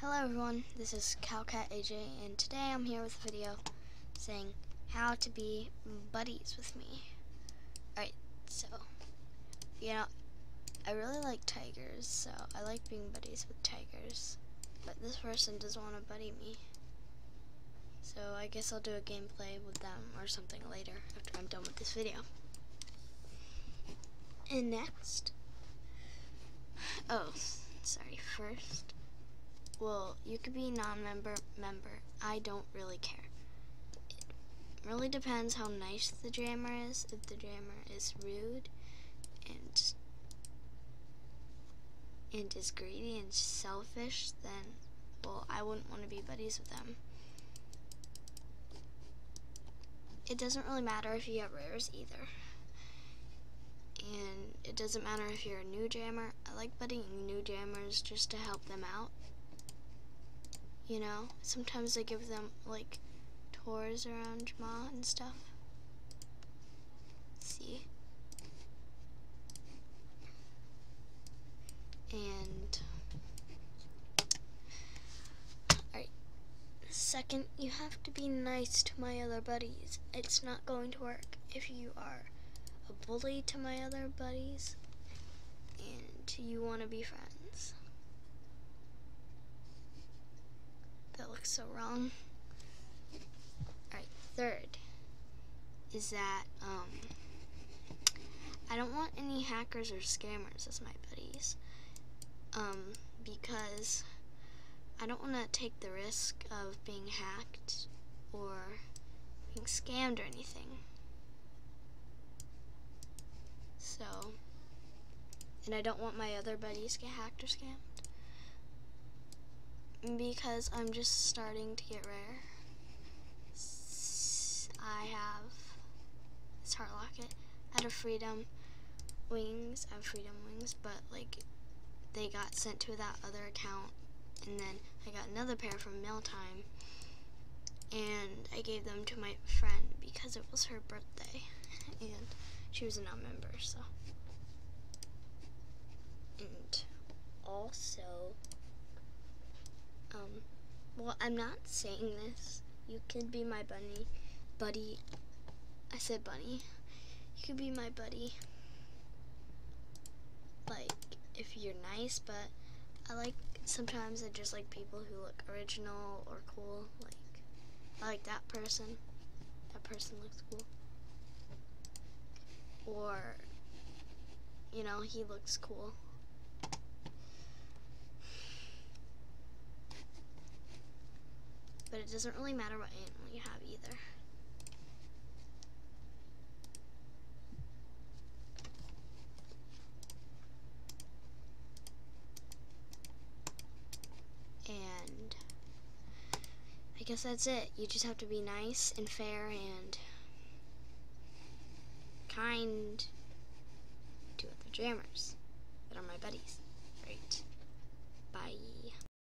Hello everyone, this is Cowcat AJ and today I'm here with a video saying how to be buddies with me. Alright, so, you know, I really like tigers, so I like being buddies with tigers. But this person doesn't want to buddy me. So I guess I'll do a gameplay with them or something later after I'm done with this video. And next, oh, sorry, first, well, you could be non-member, member. I don't really care. It really depends how nice the jammer is. If the jammer is rude and and is greedy and selfish, then well, I wouldn't want to be buddies with them. It doesn't really matter if you get rares either. And it doesn't matter if you're a new jammer. I like buddying new jammers just to help them out you know, sometimes I give them like tours around Jamaa and stuff. See. And alright. Second, you have to be nice to my other buddies. It's not going to work if you are a bully to my other buddies and you want to be friends. That looks so wrong. Alright, third is that um, I don't want any hackers or scammers as my buddies um, because I don't want to take the risk of being hacked or being scammed or anything. So, and I don't want my other buddies get hacked or scammed because I'm just starting to get rare. I have this heart locket. I had freedom wings. I have freedom wings, but like they got sent to that other account, and then I got another pair from Mailtime, and I gave them to my friend because it was her birthday, and she was a non-member, so. And also. Well, I'm not saying this. You could be my bunny, buddy. I said bunny. You could be my buddy. Like, if you're nice, but I like, sometimes I just like people who look original or cool. Like, I like that person. That person looks cool. Or, you know, he looks cool. It doesn't really matter what animal you have either. And I guess that's it. You just have to be nice and fair and kind to other jammers that are my buddies. Right. Bye.